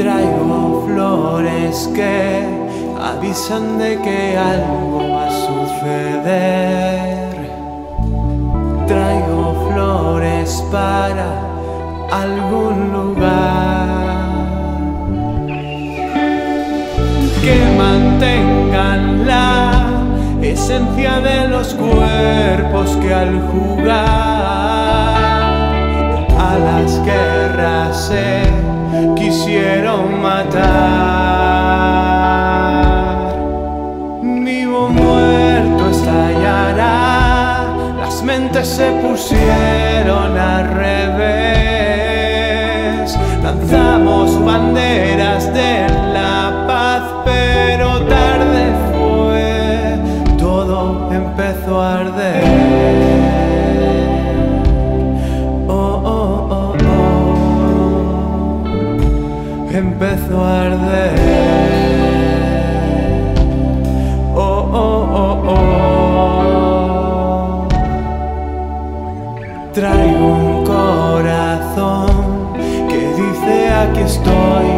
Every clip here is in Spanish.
Traigo flores que avisan de que algo va a suceder. Traigo flores para algún lugar que mantengan la esencia de los cuerpos que al jugar a las guerras se quisieron matar. Vivo muerto estallará, las mentes se pusieron al revés. Empezó a arder. Oh, oh, oh, oh. Traigo un corazón que dice aquí estoy,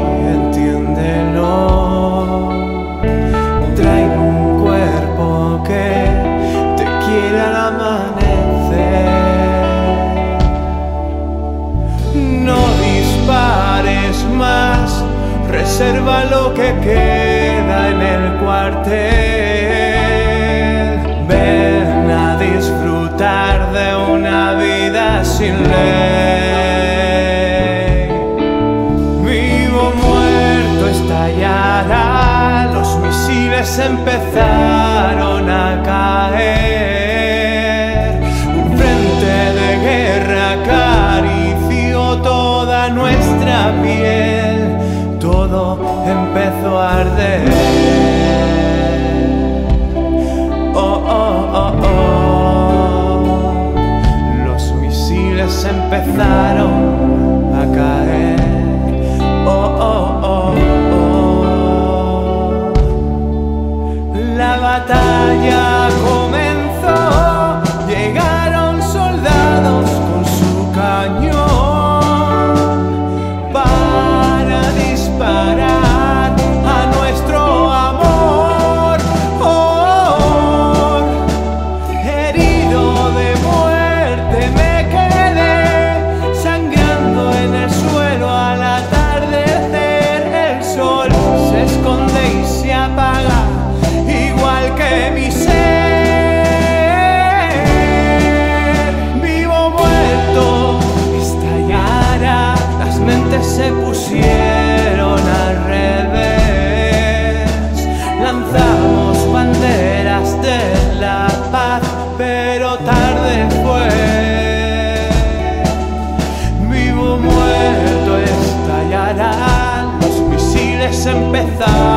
que queda en el cuartel. Ven a disfrutar de una vida sin ley. Vivo muerto estallará, los misiles empezaron a caer. Un frente de guerra acarició toda nuestra piel, empezó a arder. Oh, oh, oh, oh. Los misiles empezaron a caer. Oh, oh, oh, oh. La batalla se pusieron al revés. Lanzamos banderas de la paz, pero tarde fue. Vivo muerto estallarán, los misiles empezaron.